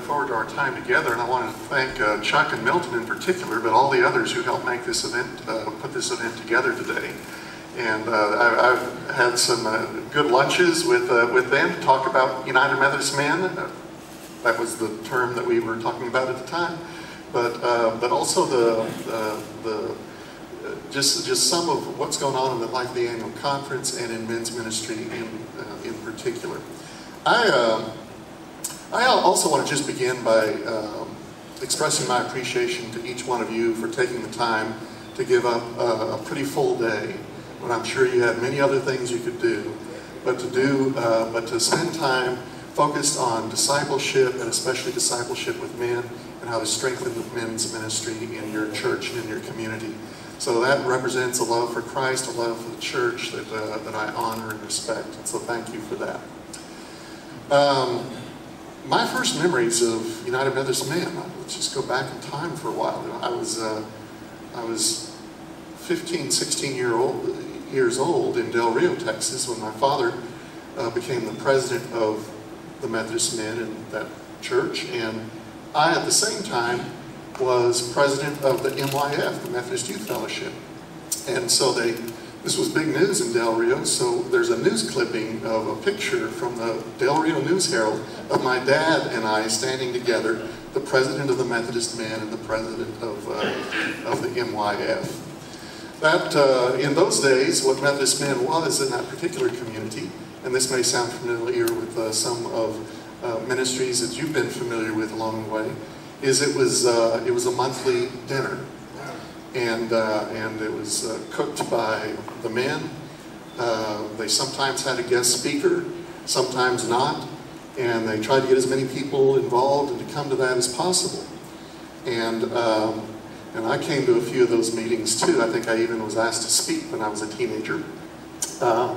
look forward to our time together, and I want to thank uh, Chuck and Milton in particular, but all the others who helped make this event, uh, put this event together today. And uh, I, have had some uh, good lunches with, uh, with them to talk about United Methodist Men. Uh, that was the term that we were talking about at the time. But, but also the, the just, just some of what's going on in the Life of the Annual Conference and in men's ministry in, in particular. I, I also want to just begin by um, expressing my appreciation to each one of you for taking the time to give up a, a pretty full day when I'm sure you had many other things you could do, but to do, uh, but to spend time focused on discipleship and especially discipleship with men and how to strengthen the men's ministry in your church and in your community. So that represents a love for Christ, a love for the church that, uh, that I honor and respect. And so thank you for that. Um, my first memories of United Methodist Men, let's just go back in time for a while. I was, uh, I was 15, 16 year old, years old in Del Rio, Texas, when my father uh, became the president of the Methodist Men in that church. And I, at the same time, was president of the MYF, the Methodist Youth Fellowship. And so they this was big news in Del Rio, so there's a news clipping of a picture from the Del Rio News Herald of my dad and I standing together, the president of the Methodist Men and the president of, uh, of the MYF. That, uh, in those days, what Methodist Men was in that particular community, and this may sound familiar with uh, some of uh, ministries that you've been familiar with along the way, is it was, uh, it was a monthly dinner and, uh, and it was uh, cooked by the men. Uh, they sometimes had a guest speaker, sometimes not, and they tried to get as many people involved and to come to that as possible. And, um, and I came to a few of those meetings too. I think I even was asked to speak when I was a teenager. Uh,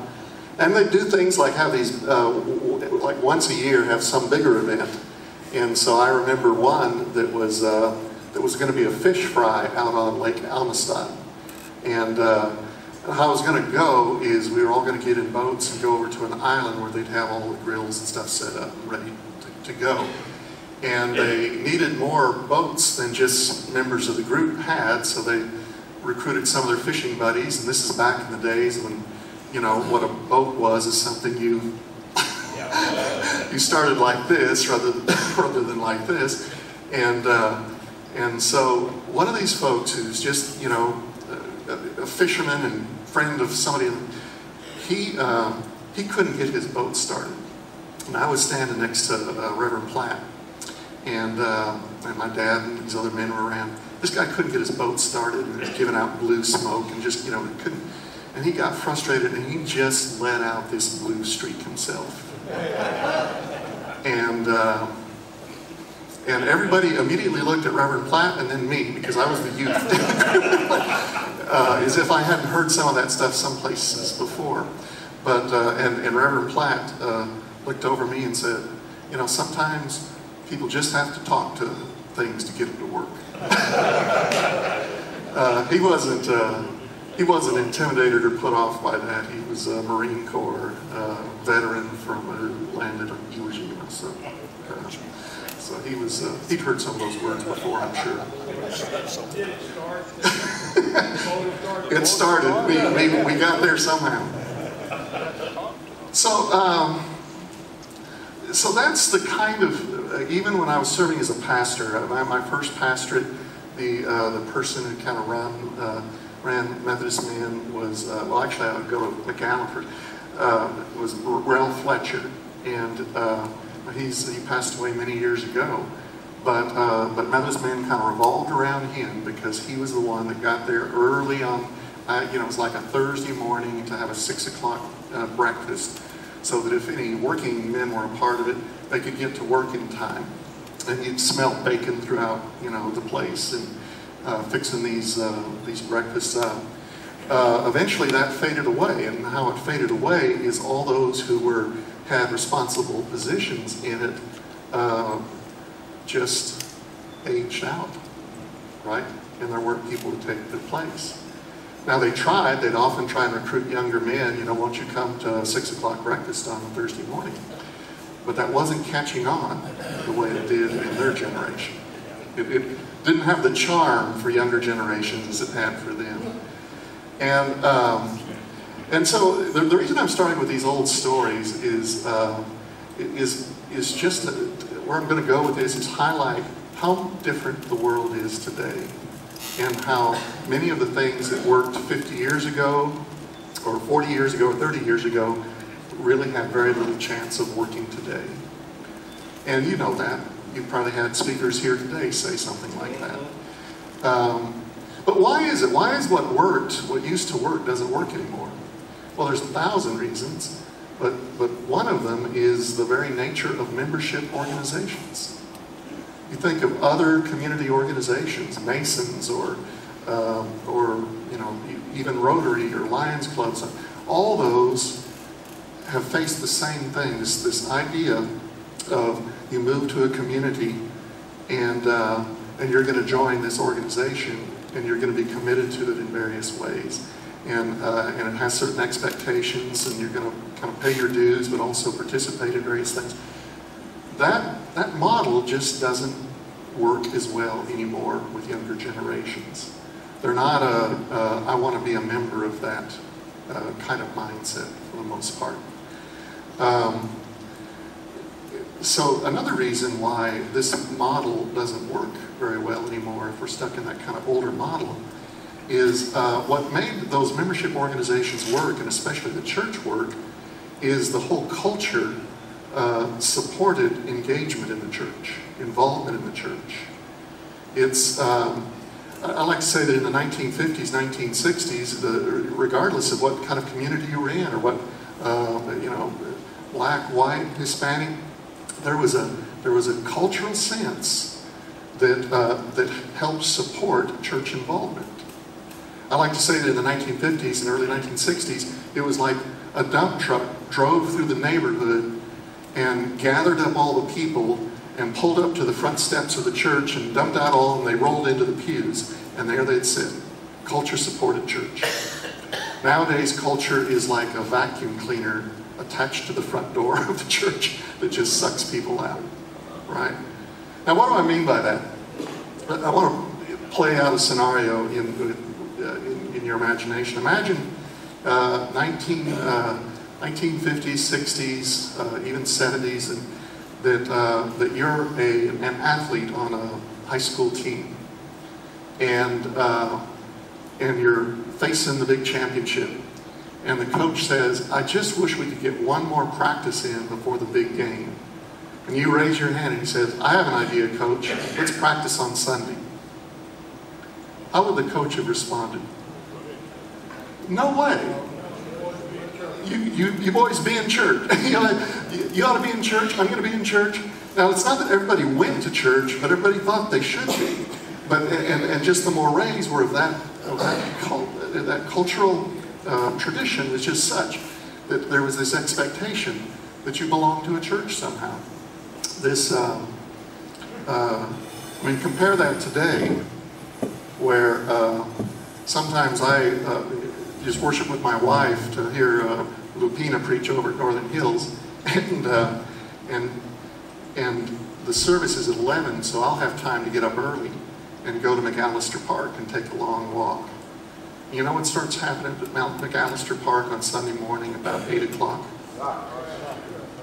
and they do things like have these, uh, like once a year, have some bigger event. And so I remember one that was there was going to be a fish fry out on Lake Amistad. And uh, how it was going to go is we were all going to get in boats and go over to an island where they'd have all the grills and stuff set up and ready to, to go. And they needed more boats than just members of the group had, so they recruited some of their fishing buddies. And this is back in the days when, you know, what a boat was is something you you started like this rather than, rather than like this. And uh, and so one of these folks who's just, you know, a, a fisherman and friend of somebody, he, um, he couldn't get his boat started. And I was standing next to uh, Reverend Platt. And, uh, and my dad and these other men were around. This guy couldn't get his boat started and was giving out blue smoke and just, you know, couldn't. And he got frustrated and he just let out this blue streak himself. and uh, and everybody immediately looked at Reverend Platt and then me, because I was the youth. uh, as if I hadn't heard some of that stuff some places before. But, uh, and, and Reverend Platt uh, looked over me and said, you know, sometimes people just have to talk to things to get them to work. Uh, he wasn't, uh, he wasn't intimidated or put off by that. He was a Marine Corps uh, veteran from who landed on Iwo Jima. So, so he was, uh, he'd heard some of those words before, I'm sure. it started. We, we, we got there somehow. So, um, so that's the kind of, uh, even when I was serving as a pastor, uh, my, my first pastorate, the, uh, the person who kind of ran, uh, ran Methodist Men was, uh, well, actually, I would go to McAllen was Ralph Fletcher. And He's, he passed away many years ago. But, uh, but Methodist Men kind of revolved around him because he was the one that got there early on, you know, it was like a Thursday morning to have a six o'clock uh, breakfast so that if any working men were a part of it, they could get to work in time. And you'd smell bacon throughout, you know, the place and uh, fixing these, uh, these breakfasts up. Uh, eventually that faded away, and how it faded away is all those who were had responsible positions in it uh, just aged out, right? And there weren't people to take their place. Now they tried, they'd often try and recruit younger men, you know, won't you come to six o'clock breakfast on a Thursday morning? but that wasn't catching on the way it did in their generation. It, it didn't have the charm for younger generations as it had for them. And, um, and so the, the, reason I'm starting with these old stories is, uh, is, is just, where I'm going to go with this is highlight how different the world is today and how many of the things that worked 50 years ago or 40 years ago or 30 years ago really have very little chance of working today. And you know that. You've probably had speakers here today say something like that. Um, but why is it? Why is what worked, what used to work, doesn't work anymore? Well, there's a thousand reasons, but, but one of them is the very nature of membership organizations. You think of other community organizations, Masons or, uh, or you know, even Rotary or Lions Clubs, all those have faced the same thing, this, this idea of you move to a community and, uh, and you're going to join this organization and you're going to be committed to it in various ways. And, uh, and it has certain expectations and you're going to kind of pay your dues but also participate in various things. That, that model just doesn't work as well anymore with younger generations. They're not I want to be a member of that uh, kind of mindset for the most part. Um, so another reason why this model doesn't work very well anymore, if we're stuck in that kind of older model, is uh, what made those membership organizations work, and especially the church work, is the whole culture uh, supported engagement in the church, involvement in the church. It's, um, I like to say that in the 1950s, 1960s, the, regardless of what kind of community you were in or what, uh, you know, black, white, Hispanic, there was a, there was a cultural sense that, uh, that helped support church involvement. I like to say that in the 1950s and early 1960s, it was like a dump truck drove through the neighborhood and gathered up all the people and pulled up to the front steps of the church and dumped out all and they rolled into the pews and there they'd sit. Culture supported church. Nowadays, culture is like a vacuum cleaner attached to the front door of the church that just sucks people out, right? Now, what do I mean by that? I want to play out a scenario in, in, in, your imagination. Imagine uh, 19, uh, 1950s, 60s, uh, even 70s, and that, uh, that you're a, an athlete on a high school team, and, uh, and you're facing the big championship and the coach says, I just wish we could get one more practice in before the big game. And you raise your hand and he says, I have an idea, coach. Let's practice on Sunday. How would the coach have responded? No way. You, you, you boys be in church. you, ought, you ought to be in church. I'm going to be in church. Now, it's not that everybody went to church, but everybody thought they should be. But, and, and just the mores were of that, of that, that cultural uh, tradition was just such that there was this expectation that you belonged to a church somehow. This, um, uh, I mean, compare that today, where uh, sometimes I uh, just worship with my wife to hear uh, Lupina preach over at Northern Hills, and uh, and and the service is at 11, so I'll have time to get up early and go to McAllister Park and take a long walk. You know what starts happening at Mount McAllister Park on Sunday morning about 8 o'clock?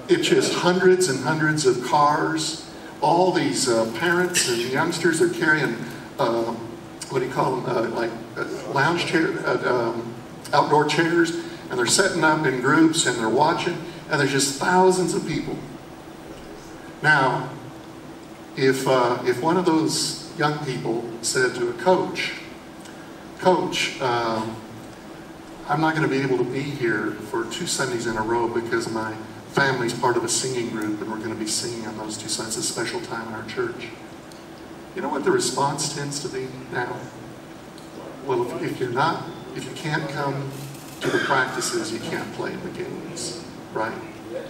It's just hundreds and hundreds of cars. All these uh, parents and youngsters are carrying, uh, what do you call them, uh, like uh, lounge chairs, uh, um, outdoor chairs, and they're setting up in groups and they're watching, and there's just thousands of people. Now, if, uh, if one of those young people said to a coach, Coach, um, I'm not going to be able to be here for two Sundays in a row because my family's part of a singing group and we're going to be singing on those two Sundays, a special time in our church. You know what the response tends to be now? Well, if, if you're not, if you can't come to the practices, you can't play in the games, right?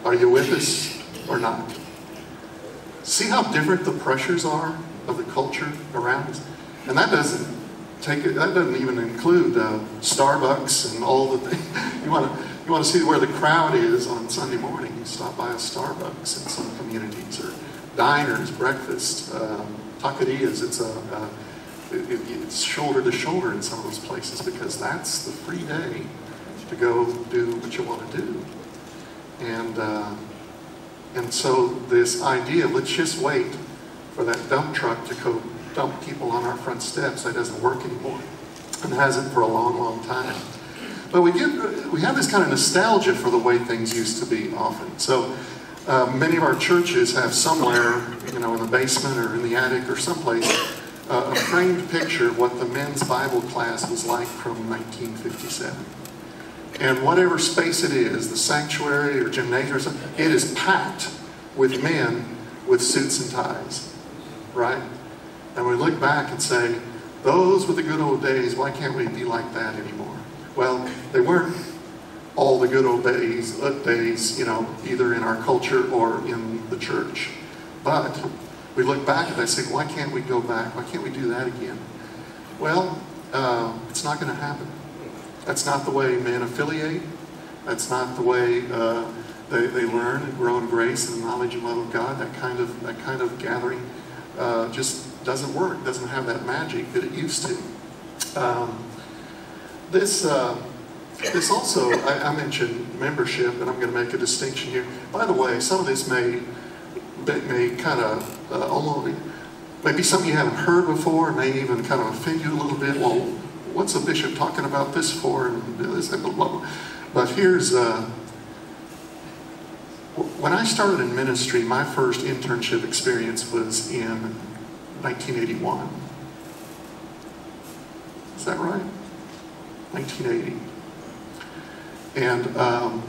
Are you with us or not? See how different the pressures are of the culture around us? And that doesn't take it, that doesn't even include uh, Starbucks and all the things. You want to, you want to see where the crowd is on Sunday morning, you stop by a Starbucks in some communities or diners, breakfast, um, It's a, a it, it's shoulder to shoulder in some of those places because that's the free day to go do what you want to do. And uh, and so this idea, let's just wait for that dump truck to go dump people on our front steps, that doesn't work anymore, and hasn't for a long, long time. But we get we have this kind of nostalgia for the way things used to be often. So. Uh, many of our churches have somewhere, you know, in the basement or in the attic or someplace, uh, a framed picture of what the men's Bible class was like from 1957. And whatever space it is, the sanctuary or gymnasium, it is packed with men with suits and ties, right? And we look back and say, those were the good old days. Why can't we be like that anymore? Well, they weren't all the good old days, days, you know, either in our culture or in the church. But we look back and I say, why can't we go back? Why can't we do that again? Well, uh, it's not going to happen. That's not the way men affiliate. That's not the way uh, they, they learn and grow in grace and knowledge and love of God. That kind of that kind of gathering uh, just doesn't work. Doesn't have that magic that it used to. Um, this uh, this also I, I, mentioned membership, and I'm going to make a distinction here. By the way, some of this may may kind of uh, almost maybe something you haven't heard before, may even kind of offend you a little bit. Well, what's a bishop talking about this for? And this and blah, blah. But here's uh, when I started in ministry, my first internship experience was in 1981. Is that right? 1980. And um,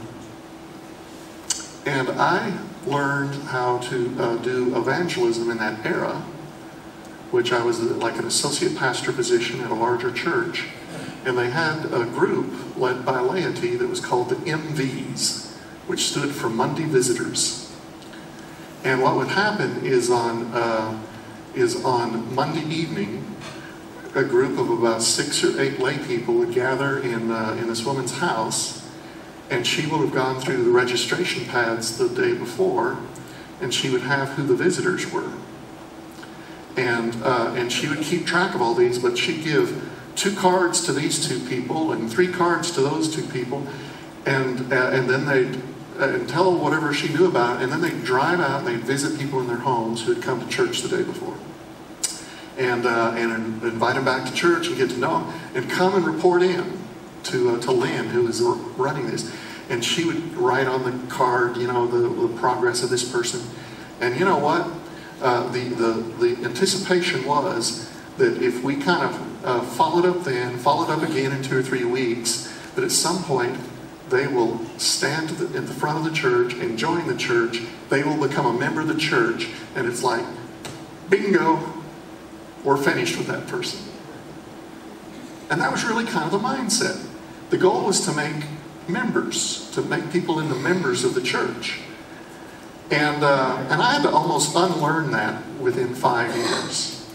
and I learned how to uh, do evangelism in that era which I was like an associate pastor position at a larger church. And they had a group led by laity that was called the MVs, which stood for Monday Visitors. And what would happen is on, uh, is on Monday evening, a group of about six or eight lay people would gather in, uh, in this woman's house, and she would have gone through the registration pads the day before, and she would have who the visitors were. And uh, and she would keep track of all these, but she'd give two cards to these two people and three cards to those two people, and uh, and then they'd uh, and tell whatever she knew about it, and then they'd drive out and they'd visit people in their homes who had come to church the day before, and uh, and invite them back to church and get to know them, and come and report in to uh, to Lynn, who was running this, and she would write on the card, you know, the, the progress of this person, and you know what uh, the, the, the anticipation was that if we kind of uh, followed up then, followed up again in two or three weeks, that at some point they will stand the, at the front of the church and join the church. They will become a member of the church, and it's like, bingo, we're finished with that person. And that was really kind of the mindset. The goal was to make members, to make people into members of the church. And, uh, and I had to almost unlearn that within five years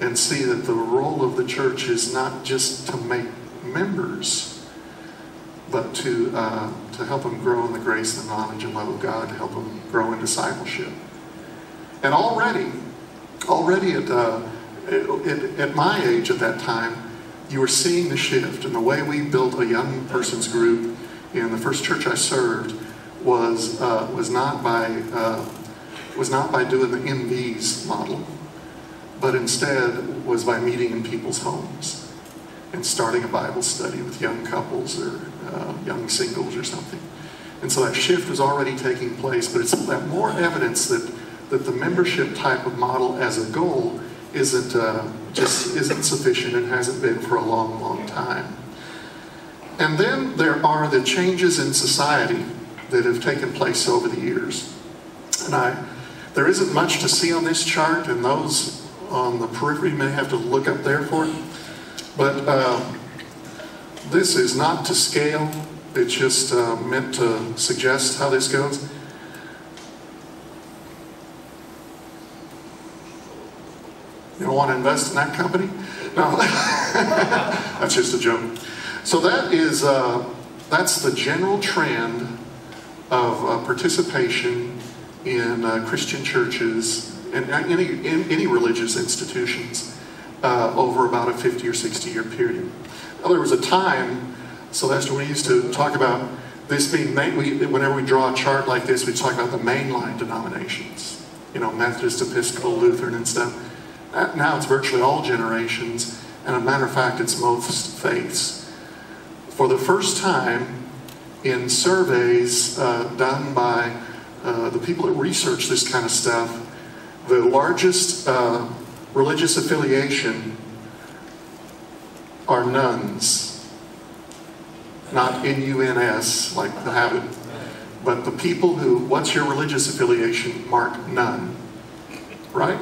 and see that the role of the church is not just to make members, but to, uh, to help them grow in the grace and knowledge and love of God, to help them grow in discipleship. And already, already at, uh, at, at my age at that time, you were seeing the shift. in the way we built a young person's group in the first church I served was uh, was not by uh, was not by doing the MVs model, but instead was by meeting in people's homes and starting a Bible study with young couples or uh, young singles or something. And so that shift was already taking place, but it's that more evidence that that the membership type of model as a goal isn't uh, just isn't sufficient and hasn't been for a long, long time. And then there are the changes in society that have taken place over the years. And I, there isn't much to see on this chart, and those on the periphery may have to look up there for it. But uh, this is not to scale. It's just uh, meant to suggest how this goes. You don't want to invest in that company? No, that's just a joke. So that is uh, that's the general trend of uh, participation in uh, Christian churches and any, in, any religious institutions uh, over about a 50 or 60 year period. Now, there was a time, Sylvester, we used to talk about this being, main, we, whenever we draw a chart like this, we talk about the mainline denominations, you know, Methodist, Episcopal, Lutheran, and stuff. Now it's virtually all generations, and a matter of fact, it's most faiths. For the first time in surveys uh, done by uh, the people that research this kind of stuff, the largest uh, religious affiliation are nones. Not N-U-N-S, like the habit, but the people who, what's your religious affiliation? Mark none. Right?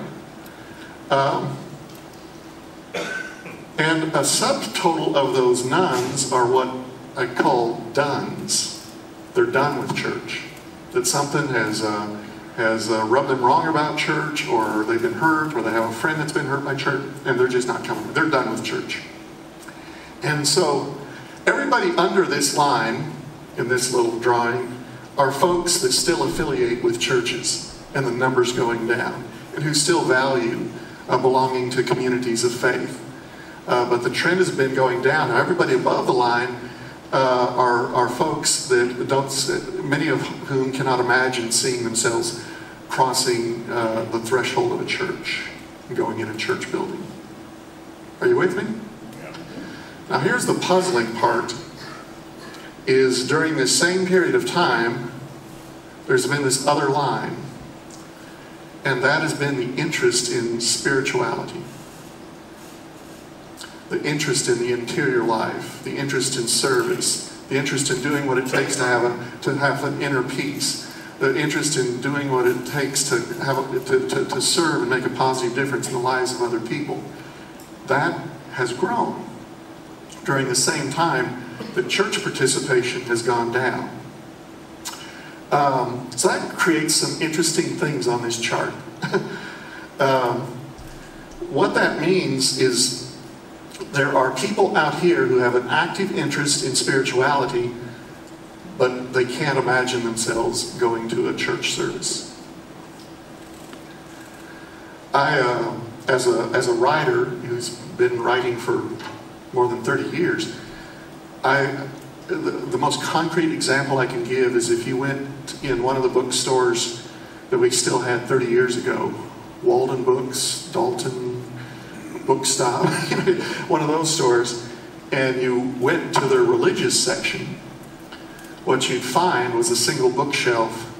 Um, and a subtotal of those nones are what I call dones. They're done with church. That something has uh, has uh, rubbed them wrong about church, or they've been hurt, or they have a friend that's been hurt by church, and they're just not coming. They're done with church. And so, everybody under this line in this little drawing are folks that still affiliate with churches, and the numbers going down, and who still value uh, belonging to communities of faith. Uh, but the trend has been going down. Now, everybody above the line uh, are, are folks that don't, many of whom cannot imagine seeing themselves crossing uh, the threshold of a church and going in a church building. Are you with me? Yeah. Now here's the puzzling part, is during this same period of time, there's been this other line, and that has been the interest in spirituality the interest in the interior life, the interest in service, the interest in doing what it takes to have, a, to have an inner peace, the interest in doing what it takes to, have a, to, to, to serve and make a positive difference in the lives of other people. That has grown during the same time that church participation has gone down. Um, so that creates some interesting things on this chart. um, what that means is there are people out here who have an active interest in spirituality, but they can't imagine themselves going to a church service. I, uh, as, a, as a writer who's been writing for more than 30 years, I, the, the most concrete example I can give is if you went in one of the bookstores that we still had 30 years ago, Walden Books, Dalton, bookstop, one of those stores, and you went to their religious section, what you'd find was a single bookshelf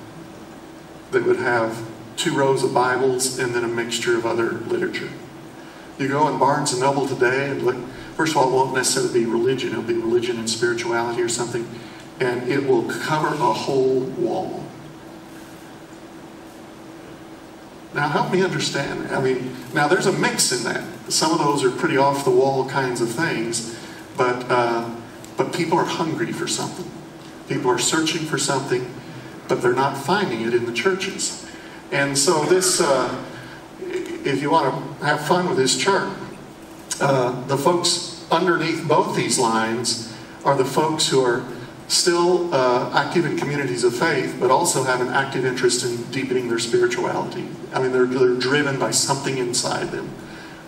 that would have two rows of Bibles and then a mixture of other literature. You go in Barnes and Noble today and look, first of all, it won't necessarily be religion, it'll be religion and spirituality or something, and it will cover a whole wall. Now help me understand. I mean, now there's a mix in that. Some of those are pretty off the wall kinds of things, but uh, but people are hungry for something. People are searching for something, but they're not finding it in the churches. And so this, uh, if you want to have fun with this chart, uh, the folks underneath both these lines are the folks who are still uh, active in communities of faith, but also have an active interest in deepening their spirituality. I mean, they're, they're driven by something inside them,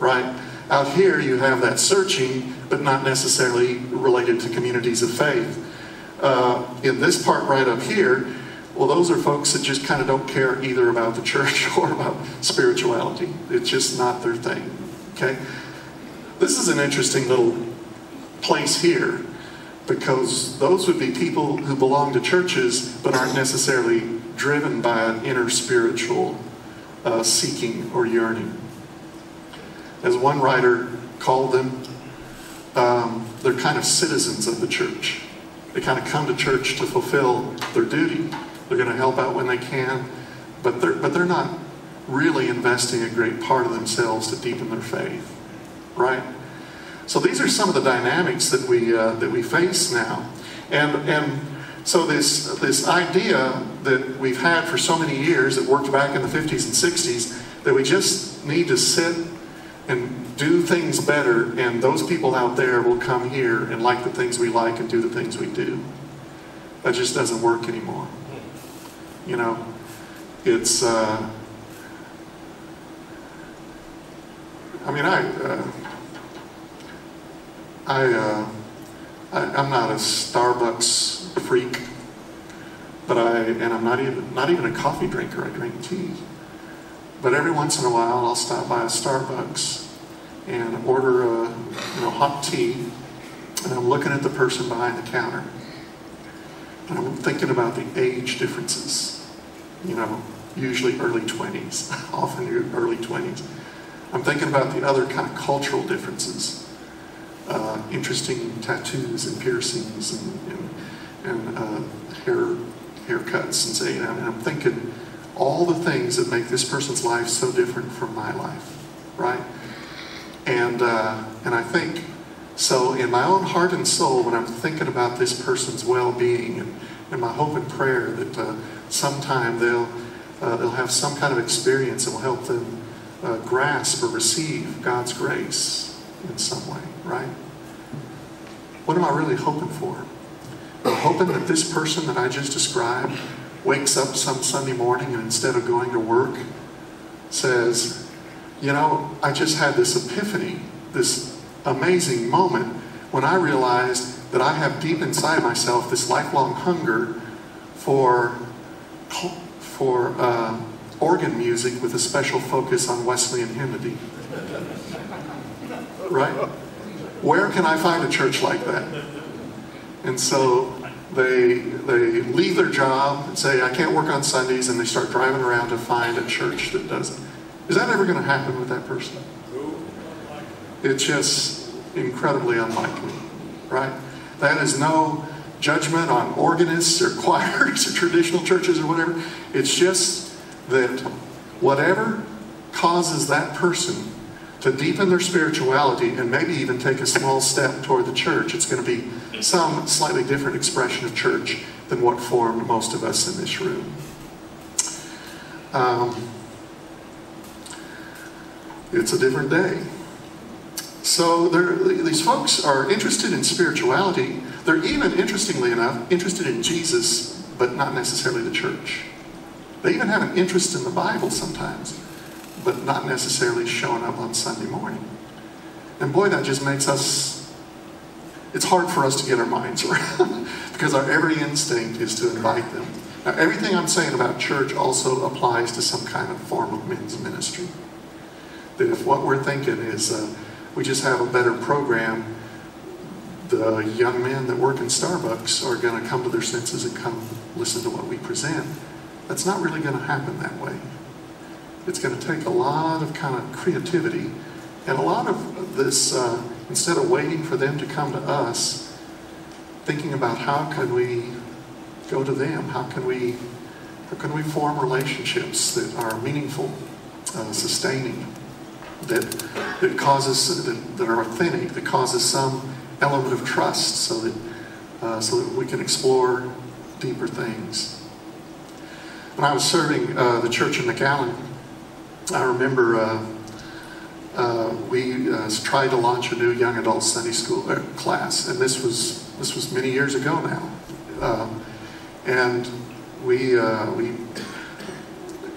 right? Out here, you have that searching, but not necessarily related to communities of faith. Uh, in this part right up here, well, those are folks that just kind of don't care either about the church or about spirituality. It's just not their thing, okay? This is an interesting little place here because those would be people who belong to churches but aren't necessarily driven by an inner spiritual uh, seeking or yearning. As one writer called them, um, they're kind of citizens of the church. They kind of come to church to fulfill their duty. They're going to help out when they can, but they're, but they're not really investing a great part of themselves to deepen their faith, right? So these are some of the dynamics that we, uh, that we face now. And, and so this, this idea that we've had for so many years that worked back in the 50s and 60s, that we just need to sit and do things better and those people out there will come here and like the things we like and do the things we do. That just doesn't work anymore. You know, it's. Uh, I mean, I. Uh, I, uh, I. I'm not a Starbucks freak, but I. And I'm not even not even a coffee drinker. I drink tea. But every once in a while, I'll stop by a Starbucks and order a you know hot tea, and I'm looking at the person behind the counter, and I'm thinking about the age differences. You know, usually early 20s, often early 20s. I'm thinking about the other kind of cultural differences, uh, interesting tattoos and piercings and, and, and uh, hair haircuts and say, and I'm thinking all the things that make this person's life so different from my life, right? And uh, and I think so in my own heart and soul when I'm thinking about this person's well-being and, and my hope and prayer that uh, sometime they'll uh, they'll have some kind of experience that will help them uh, grasp or receive God's grace in some way, right? What am I really hoping for? I'm hoping that this person that I just described wakes up some Sunday morning and instead of going to work says, you know, I just had this epiphany, this amazing moment when I realized that I have deep inside myself this lifelong hunger for for uh, organ music with a special focus on Wesleyan hymnody. Right? Where can I find a church like that? And so they, they leave their job and say, I can't work on Sundays, and they start driving around to find a church that does it. Is that ever going to happen with that person? It's just incredibly unlikely, right? That is no judgment on organists or choirs or traditional churches or whatever. It's just that whatever causes that person to deepen their spirituality and maybe even take a small step toward the church, it's going to be some slightly different expression of church than what formed most of us in this room. Um, it's a different day. So these folks are interested in spirituality. They're even, interestingly enough, interested in Jesus, but not necessarily the church. They even have an interest in the Bible sometimes, but not necessarily showing up on Sunday morning. And boy, that just makes us, it's hard for us to get our minds around because our every instinct is to invite them. Now, everything I'm saying about church also applies to some kind of form of men's ministry. That if what we're thinking is, uh, we just have a better program, the young men that work in Starbucks are going to come to their senses and come listen to what we present. That's not really going to happen that way. It's going to take a lot of kind of creativity and a lot of this, uh, instead of waiting for them to come to us, thinking about how can we go to them, how can we, how can we form relationships that are meaningful, uh, sustaining, that, that causes, that, that, are authentic, that causes some element of trust so that, uh, so that we can explore deeper things. When I was serving uh, the church in McAllen, I remember uh, uh we uh, tried to launch a new young adult Sunday school uh, class, and this was this was many years ago now. Um, and we we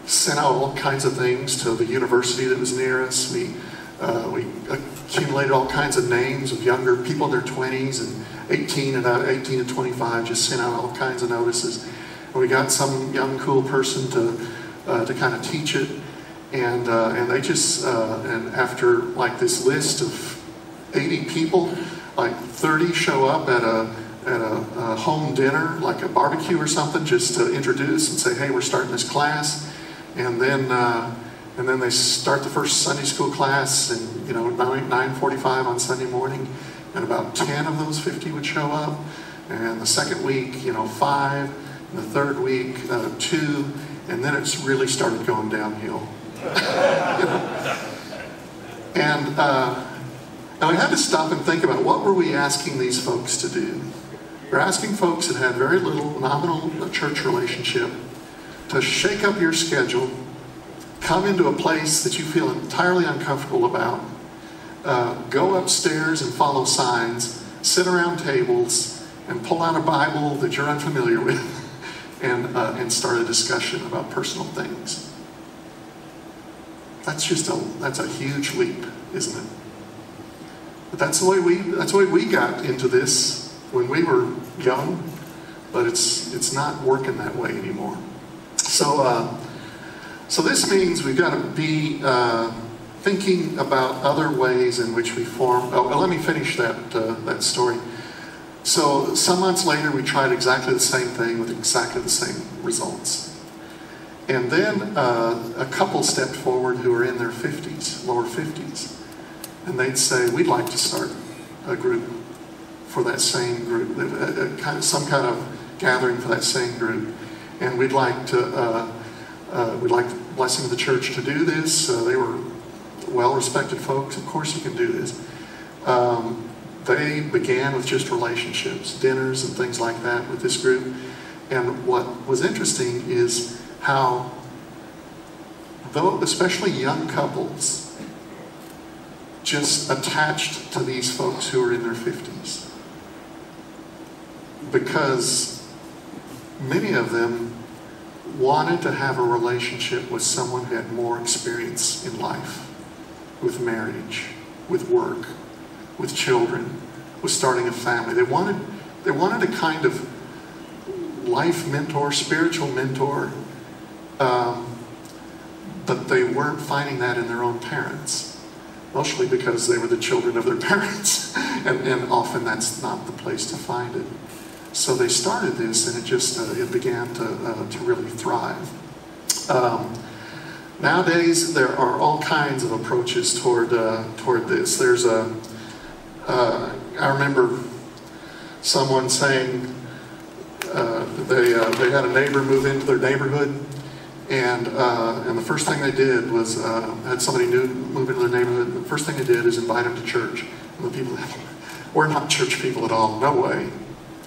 sent out all kinds of things to the university that was near us. We, uh, we accumulated all kinds of names of younger people in their 20s and 18 and out 18 and 25, just sent out all kinds of notices. And we got some young, cool person to, uh, to kind of teach it. And, uh, and they just, uh, and after like this list of 80 people, like 30 show up at a, at a, a home dinner, like a barbecue or something, just to introduce and say, hey, we're starting this class and then uh, and then they start the first Sunday school class, and you know 9 9:45 on Sunday morning, and about 10 of those 50 would show up, and the second week, you know, five, and the third week, uh, two, and then it's really started going downhill. And uh, and we had to stop and think about what were we asking these folks to do. We're asking folks that had very little nominal church relationship to shake up your schedule, come into a place that you feel entirely uncomfortable about, uh, go upstairs and follow signs, sit around tables, and pull out a Bible that you're unfamiliar with and, uh, and start a discussion about personal things. That's just a, that's a huge leap, isn't it? But that's the way we, that's the way we got into this when we were young, but it's, it's not working that way anymore. So, uh, so this means we've got to be uh, thinking about other ways in which we form. Oh, let me finish that uh, that story. So some months later, we tried exactly the same thing with exactly the same results. And then uh, a couple stepped forward who are in their 50s, lower 50s, and they'd say, "We'd like to start a group for that same group, a, a kind of, some kind of gathering for that same group, and we'd like to." Uh, uh, we'd like the blessing of the church to do this. Uh, they were well-respected folks. Of course you can do this. Um, they began with just relationships, dinners and things like that with this group. And what was interesting is how, though especially young couples, just attached to these folks who are in their 50s. Because many of them wanted to have a relationship with someone who had more experience in life, with marriage, with work, with children, with starting a family. They wanted, they wanted a kind of life mentor, spiritual mentor, um, but they weren't finding that in their own parents, mostly because they were the children of their parents, and, and often that's not the place to find it. So they started this, and it just uh, it began to uh, to really thrive. Um, nowadays, there are all kinds of approaches toward uh, toward this. There's a uh, I remember someone saying uh, they uh, they had a neighbor move into their neighborhood, and and the first thing they did was had somebody new move into their neighborhood. The first thing they did is invite them to church. And the people, we're not church people at all. No way.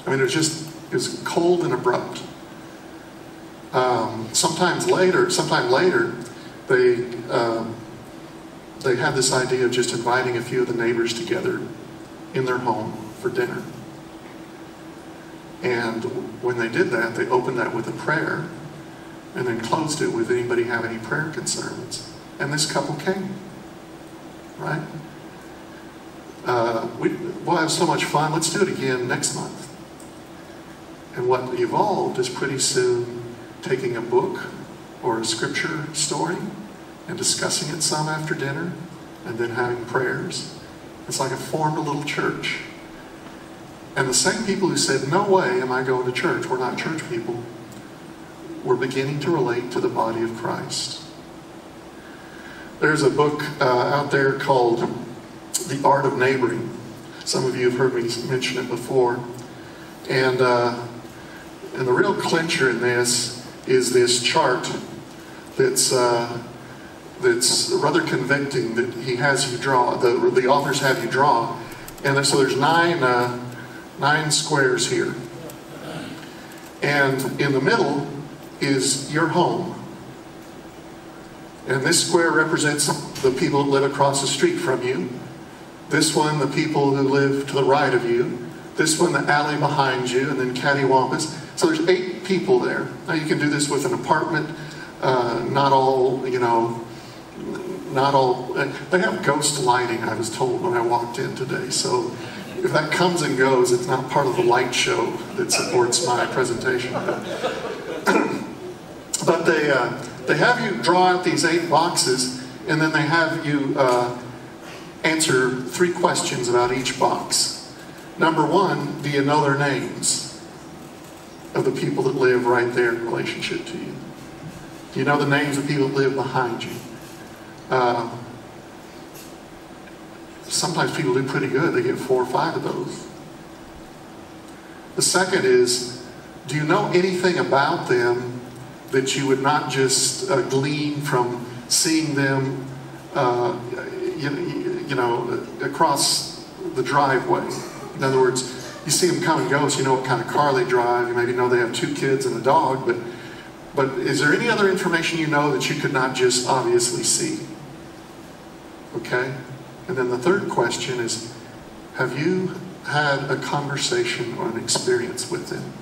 I mean, it was just, it was cold and abrupt. Um, sometimes later, sometime later, they, um, they had this idea of just inviting a few of the neighbors together in their home for dinner. And when they did that, they opened that with a prayer and then closed it with anybody have any prayer concerns. And this couple came, right? Uh, we, we'll have so much fun. Let's do it again next month. And what evolved is pretty soon taking a book or a scripture story and discussing it some after dinner and then having prayers. It's like it formed a little church. And the same people who said, No way am I going to church, we're not church people, were beginning to relate to the body of Christ. There's a book uh, out there called The Art of Neighboring. Some of you have heard me mention it before. And uh, and the real clincher in this is this chart that's uh, that's rather convicting that he has you draw. The the authors have you draw, and so there's nine uh, nine squares here, and in the middle is your home. And this square represents the people who live across the street from you. This one, the people who live to the right of you. This one, the alley behind you, and then cattywampus. So there's eight people there. Now you can do this with an apartment. Uh, not all, you know, not all. Uh, they have ghost lighting. I was told when I walked in today. So if that comes and goes, it's not part of the light show that supports my presentation. but they uh, they have you draw out these eight boxes, and then they have you uh, answer three questions about each box. Number one, do you know their names? of the people that live right there in relationship to you. Do you know the names of people that live behind you? Uh, sometimes people do pretty good. They get four or five of those. The second is, do you know anything about them that you would not just uh, glean from seeing them, uh, you, you know, across the driveway? In other words, you see them come and go, so you know what kind of car they drive. You maybe know they have two kids and a dog, but but is there any other information you know that you could not just obviously see? Okay? And then the third question is, have you had a conversation or an experience with them.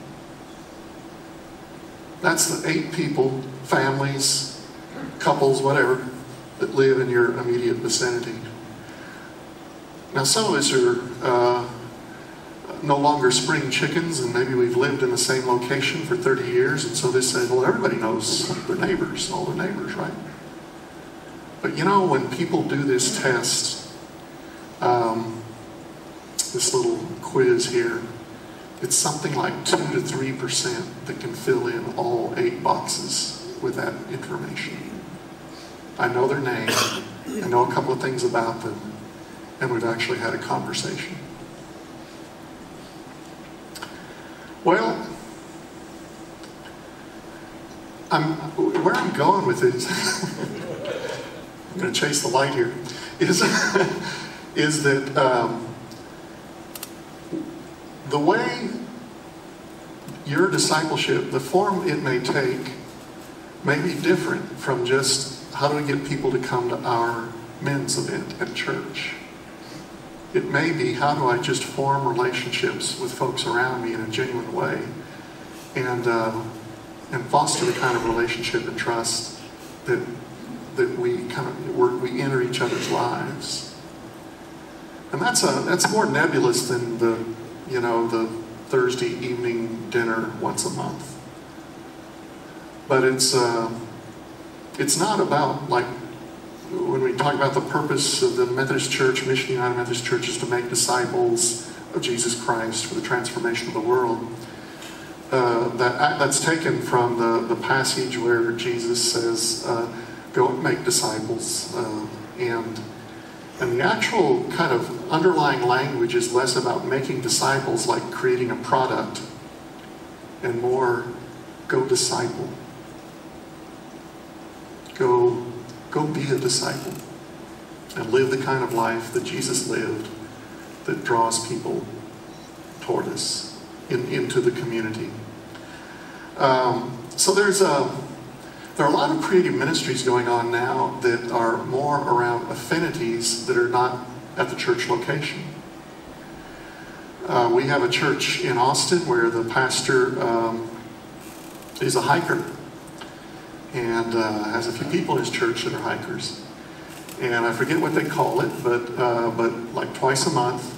That's the eight people, families, couples, whatever, that live in your immediate vicinity. Now, some of us are uh, no longer spring chickens, and maybe we've lived in the same location for 30 years, and so they say, well, everybody knows their neighbors, all their neighbors, right? But you know, when people do this test, um, this little quiz here, it's something like 2 to 3% that can fill in all eight boxes with that information. I know their name, I know a couple of things about them, and we've actually had a conversation. Well, I'm, where I'm going with this, I'm going to chase the light here, is, is that um, the way your discipleship, the form it may take, may be different from just how do we get people to come to our men's event at church. It may be how do I just form relationships with folks around me in a genuine way and, uh, and foster the kind of relationship and trust that, that we kind of we enter each other's lives. And that's, a, that's more nebulous than the, you know, the Thursday evening dinner once a month. But it's, uh, it's not about like when we talk about the purpose of the Methodist Church, Mission United Methodist Church is to make disciples of Jesus Christ for the transformation of the world. Uh, that, that's taken from the, the passage where Jesus says, uh, go make disciples. Uh, and, and the actual kind of underlying language is less about making disciples like creating a product and more go disciple. Go Go be a disciple and live the kind of life that Jesus lived that draws people toward us in, into the community. Um, so there's a, there are a lot of creative ministries going on now that are more around affinities that are not at the church location. Uh, we have a church in Austin where the pastor um, is a hiker and uh, has a few people in his church that are hikers. And I forget what they call it, but uh, but like twice a month,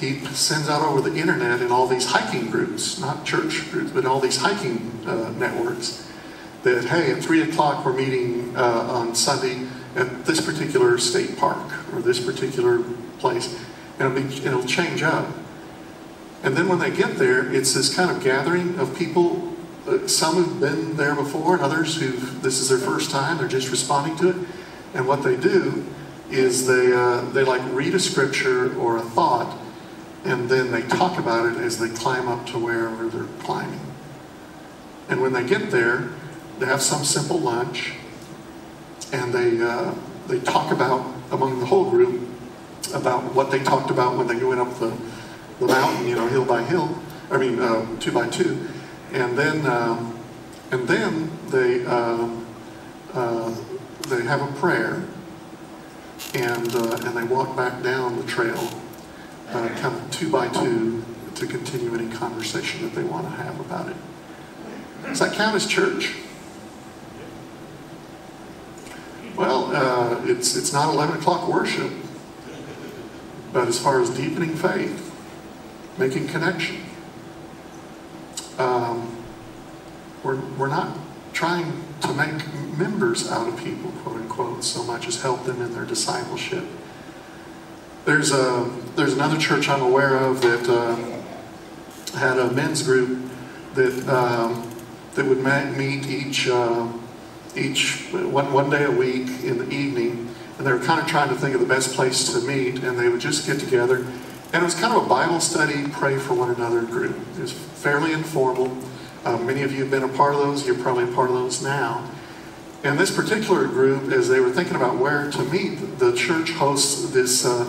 he sends out over the internet in all these hiking groups, not church groups, but all these hiking uh, networks. That hey, at three o'clock we're meeting uh, on Sunday at this particular state park or this particular place, and it'll, be, it'll change up. And then when they get there, it's this kind of gathering of people uh, some have been there before and others who this is their first time, they're just responding to it. And what they do is they, uh, they like read a scripture or a thought and then they talk about it as they climb up to wherever they're climbing. And when they get there, they have some simple lunch and they, uh, they talk about, among the whole group, about what they talked about when they went up the, the mountain, you know, hill by hill, I mean, uh, two by two and then um, and then they uh, uh, they have a prayer, and uh, and they walk back down the trail, uh, kind of two by two, to continue any conversation that they want to have about it. Does that count as church? Well, uh, it's it's not eleven o'clock worship, but as far as deepening faith, making connection um, we're, we're not trying to make members out of people, quote unquote, so much as help them in their discipleship. There's, a, there's another church I'm aware of that uh, had a men's group that, um, that would meet each, uh, each one, one day a week in the evening, and they were kind of trying to think of the best place to meet, and they would just get together and it was kind of a Bible study, pray for one another group. It was fairly informal. Um, many of you have been a part of those. You're probably a part of those now. And this particular group, as they were thinking about where to meet, the church hosts this, uh,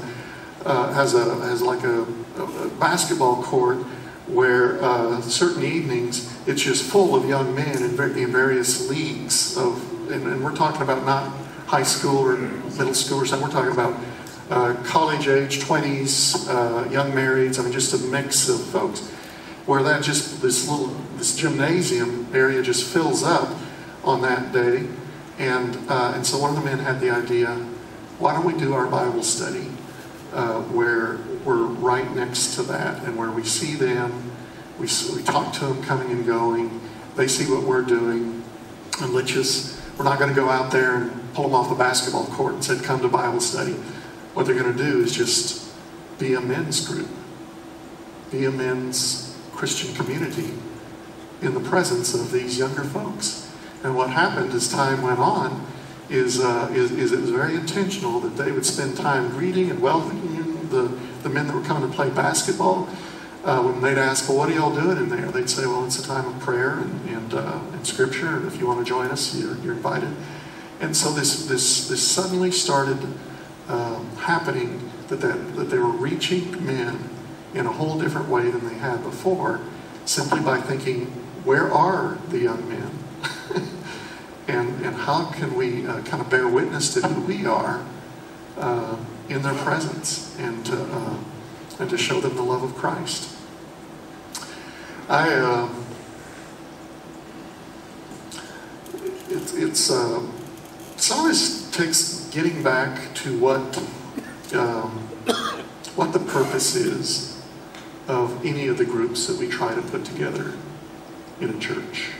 uh, has, a, has like a, a basketball court where uh, certain evenings it's just full of young men in, various leagues of, and, and, we're talking about not high school or middle school or something, we're talking about uh, college age, 20s, uh, young marrieds, I mean, just a mix of folks, where that just, this little, this gymnasium area just fills up on that day. And, uh, and so one of the men had the idea, why don't we do our Bible study uh, where we're right next to that and where we see them, we, we talk to them coming and going, they see what we're doing, and let's just, we're not going to go out there and pull them off the basketball court and say, come to Bible study. What they're going to do is just be a men's group, be a men's Christian community in the presence of these younger folks. And what happened as time went on is, uh, is, is, it was very intentional that they would spend time greeting and welcoming the, the men that were coming to play basketball. Uh, when they'd ask, well, what are y'all doing in there? They'd say, well, it's a time of prayer and, and, uh, and scripture, and if you want to join us, you're, you're invited. And so this, this, this suddenly started um, happening that, that, that they were reaching men in a whole different way than they had before, simply by thinking, where are the young men? and, and how can we uh, kind of bear witness to who we are uh, in their presence and to, uh, and to show them the love of Christ? I, uh, it, it's, some of this takes getting back to what, um, what the purpose is of any of the groups that we try to put together in a church.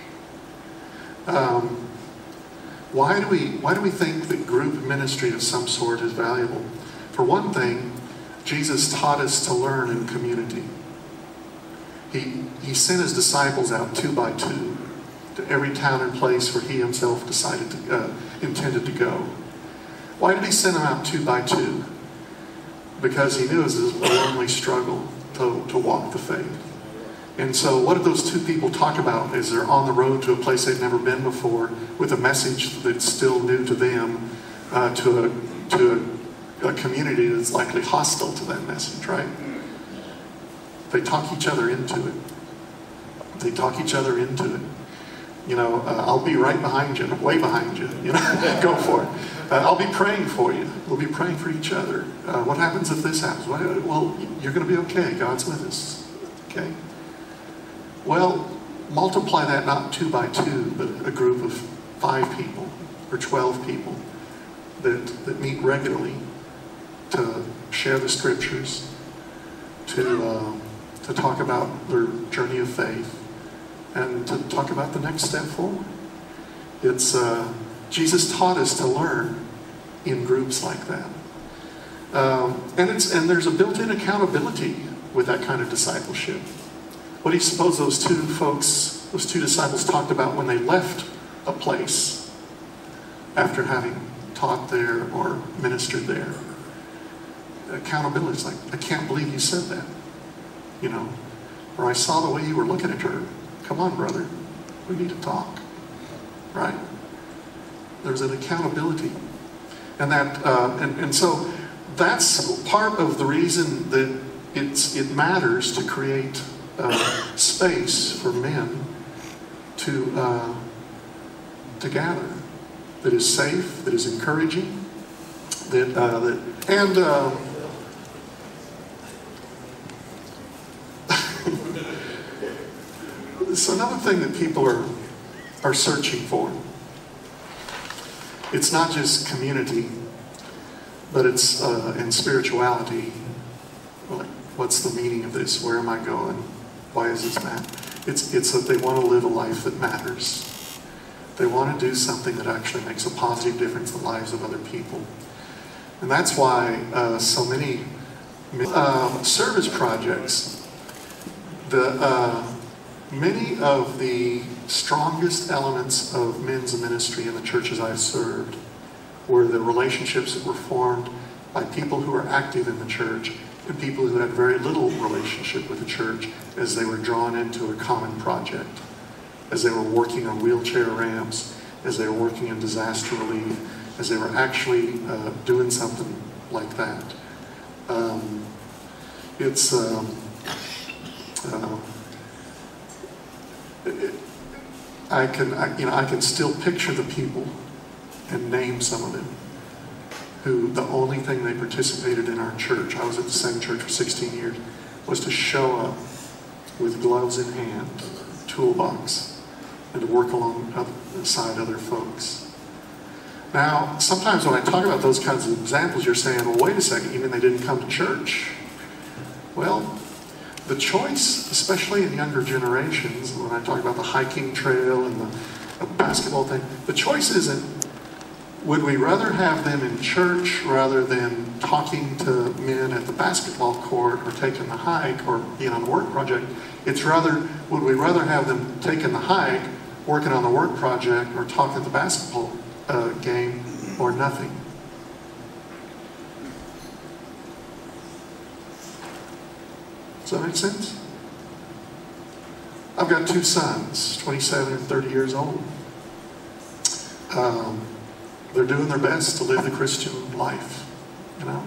Um, why do we why do we think that group ministry of some sort is valuable? For one thing, Jesus taught us to learn in community. He, he sent his disciples out two by two to every town and place where he himself decided to, uh, intended to go. Why did he send them out two by two? Because he knew it was a lonely struggle to, to walk the faith. And so, what did those two people talk about as they're on the road to a place they've never been before with a message that's still new to them, uh, to, a, to a, a community that's likely hostile to that message, right? They talk each other into it. They talk each other into it. You know, uh, I'll be right behind you, way behind you. You know, go for it. Uh, I'll be praying for you. We'll be praying for each other. Uh, what happens if this happens? Well, you're going to be okay. God's with us. Okay. Well, multiply that not two by two, but a group of five people or 12 people that, that meet regularly to share the scriptures, to, uh, to talk about their journey of faith, and to talk about the next step forward. It's, uh, Jesus taught us to learn in groups like that. Um, and, it's, and there's a built-in accountability with that kind of discipleship. What do you suppose those two folks, those two disciples talked about when they left a place after having taught there or ministered there? Accountability is like, I can't believe you said that. You know, or I saw the way you were looking at her. Come on, brother. We need to talk. Right? There's an accountability. And that, uh, and, and so that's part of the reason that it's, it matters to create uh, space for men to, uh, to gather that is safe, that is encouraging, that, uh, that and it's another thing that people are, are searching for. It's not just community, but it's uh, in spirituality. Like, what's the meaning of this? Where am I going? Why is this matter? It's, it's that they want to live a life that matters. They want to do something that actually makes a positive difference in the lives of other people. And that's why uh, so many uh, service projects, the, uh, many of the strongest elements of men's ministry in the churches I've served were the relationships that were formed by people who were active in the church and people who had very little relationship with the church as they were drawn into a common project, as they were working on wheelchair ramps, as they were working in disaster relief, as they were actually uh, doing something like that. Um, it's um, uh, it, I can I, you know I can still picture the people and name some of them who the only thing they participated in our church, I was at the same church for 16 years, was to show up with gloves in hand, toolbox, and to work alongside other folks. Now, sometimes when I talk about those kinds of examples, you're saying, well, wait a second, mean they didn't come to church? Well, the choice, especially in younger generations, when I talk about the hiking trail and the, the basketball thing, the choice isn't would we rather have them in church rather than talking to men at the basketball court or taking the hike or being on the work project? It's rather, would we rather have them taking the hike, working on the work project, or talking at the basketball uh, game, or nothing? Does that make sense? I've got two sons, 27 and 30 years old. Um, they're doing their best to live the Christian life, you know.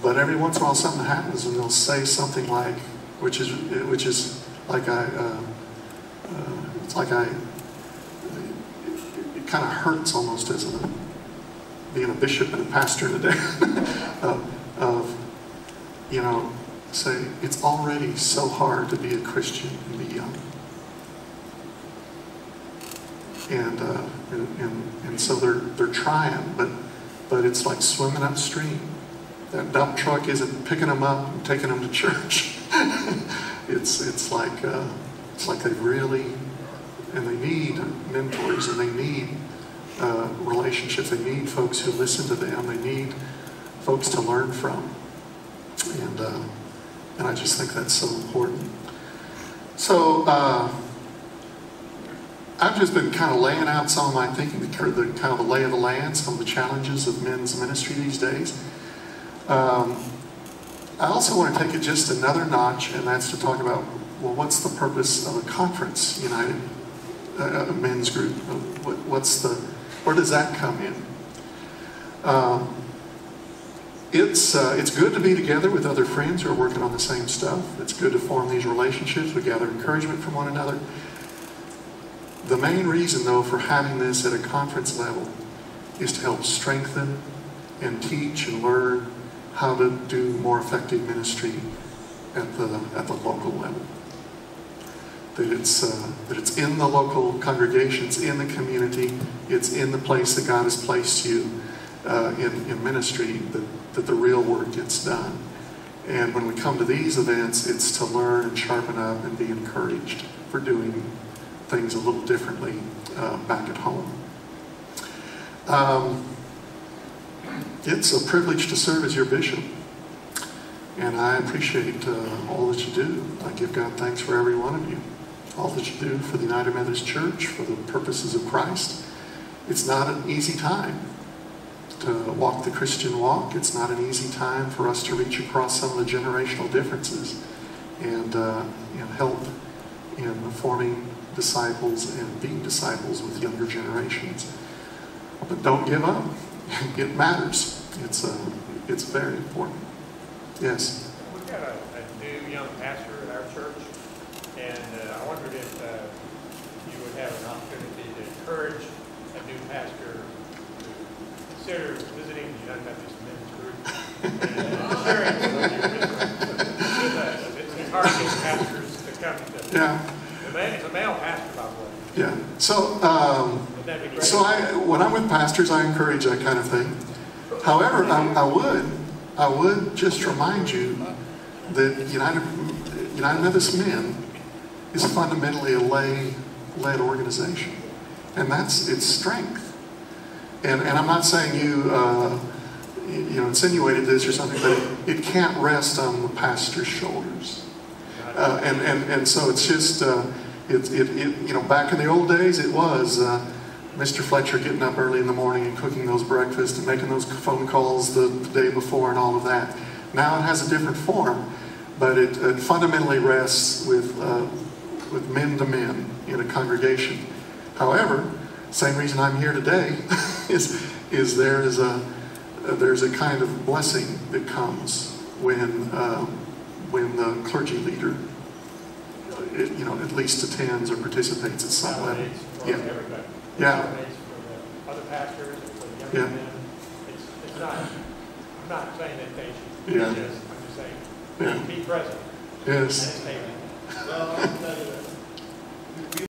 But every once in a while something happens and they'll say something like, which is, which is like I, uh, uh, it's like I, it, it kind of hurts almost as a, being a bishop and a pastor today, of, you know, say, it's already so hard to be a Christian and be young. And, uh, and, and, and, so they're, they're trying, but, but it's like swimming upstream. That dump truck isn't picking them up and taking them to church. it's, it's, like, uh, it's like they really, and they need mentors and they need uh, relationships. They need folks who listen to them. They need folks to learn from. And, uh, and I just think that's so important. So, uh, I've just been kind of laying out some of my thinking, the, the kind of the lay of the land, some of the challenges of men's ministry these days. Um, I also want to take it just another notch, and that's to talk about, well, what's the purpose of a conference, United, uh, a men's group? What, what's the, where does that come in? Um, it's, uh, it's good to be together with other friends who are working on the same stuff. It's good to form these relationships. We gather encouragement from one another. The main reason, though, for having this at a conference level is to help strengthen and teach and learn how to do more effective ministry at the, at the local level. That it's, uh, that it's in the local congregations, in the community, it's in the place that God has placed you uh, in, in ministry that, that the real work gets done. And when we come to these events, it's to learn and sharpen up and be encouraged for doing things a little differently uh, back at home. Um, it's a privilege to serve as your bishop. And I appreciate uh, all that you do. I give God thanks for every one of you. All that you do for the United Methodist Church, for the purposes of Christ. It's not an easy time to walk the Christian walk. It's not an easy time for us to reach across some of the generational differences and, uh, and help in forming disciples and being disciples with younger generations. But don't give up. It matters. It's, uh, it's very important. Yes? We've got a, a new young pastor at our church, and uh, I wondered if uh, you would have an opportunity to encourage a new pastor to consider visiting the United Methodist Men's Group and sharing with us. It's hard to get pastors to come to. Yeah. It's a male pastor, by the way. Yeah. So, um, so I, when I'm with pastors, I encourage that kind of thing. However, I, I would, I would just remind you that United, United Methodist Men is fundamentally a lay-led organization, and that's its strength. And, and I'm not saying you, uh, you know, insinuated this or something, but it, it can't rest on the pastor's shoulders. Uh, and, and, and so it's just, uh, it, it, it, you know, back in the old days, it was uh, Mr. Fletcher getting up early in the morning and cooking those breakfasts and making those phone calls the, the day before and all of that. Now it has a different form, but it, it fundamentally rests with, uh, with men to men in a congregation. However, same reason I'm here today is, is there is a, there's a kind of blessing that comes when, uh, when the clergy leader it, you know, at least attends or participates at some level. Yeah. Everybody. Yeah. For the other pastors, for Yeah. younger men. it's not, I'm not saying that they should, Yeah. it's just, I'm just saying, Yeah. be present Yes. at the table. Well,